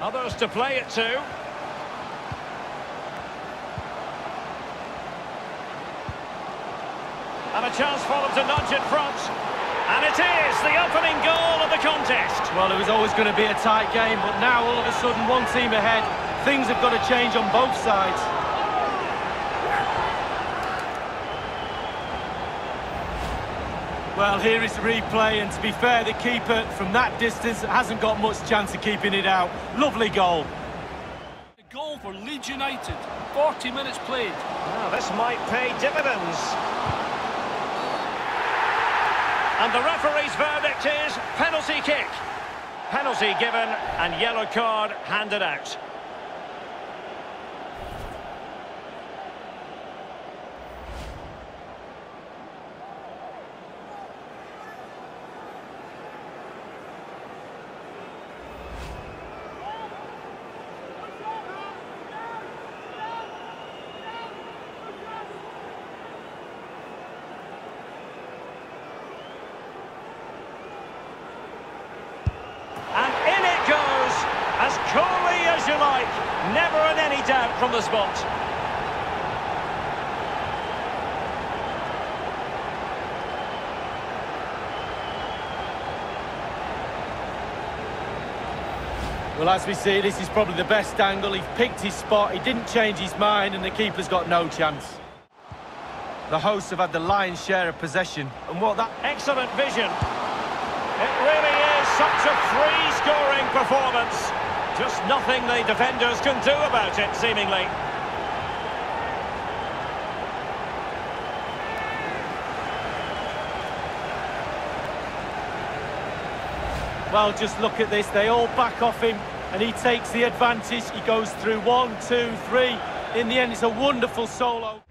Others to play it to. And a chance for them to nudge in front. And it is the opening goal of the contest. Well, it was always going to be a tight game, but now all of a sudden one team ahead. Things have got to change on both sides. Well, here is the replay, and to be fair, the keeper from that distance hasn't got much chance of keeping it out. Lovely goal. A goal for Leeds United. 40 minutes played. Now, this might pay dividends. And the referee's verdict is penalty kick. Penalty given and yellow card handed out. And in it goes, as coolly as you like. Never in any doubt from the spot. Well, as we see, this is probably the best angle. He picked his spot, he didn't change his mind, and the keeper's got no chance. The hosts have had the lion's share of possession, and what that... Excellent vision. It really is such a free-scoring performance. Just nothing the defenders can do about it, seemingly. Well, just look at this. They all back off him, and he takes the advantage. He goes through one, two, three. In the end, it's a wonderful solo.